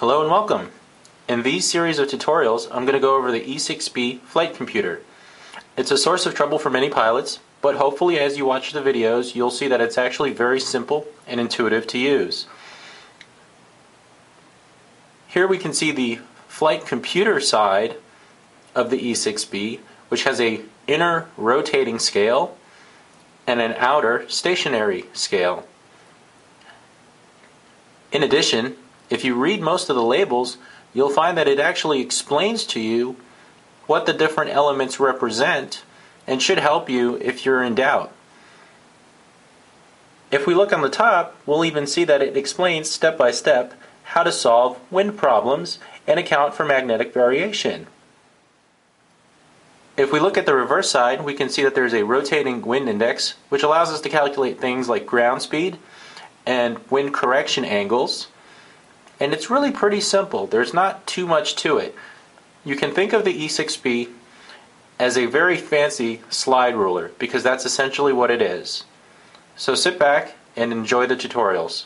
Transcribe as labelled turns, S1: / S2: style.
S1: Hello and welcome. In these series of tutorials, I'm going to go over the E6B flight computer. It's a source of trouble for many pilots, but hopefully as you watch the videos, you'll see that it's actually very simple and intuitive to use. Here we can see the flight computer side of the E6B, which has a inner rotating scale and an outer stationary scale. In addition, if you read most of the labels, you'll find that it actually explains to you what the different elements represent and should help you if you're in doubt. If we look on the top, we'll even see that it explains step by step how to solve wind problems and account for magnetic variation. If we look at the reverse side, we can see that there's a rotating wind index, which allows us to calculate things like ground speed and wind correction angles. And it's really pretty simple. There's not too much to it. You can think of the E6B as a very fancy slide ruler because that's essentially what it is. So sit back and enjoy the tutorials.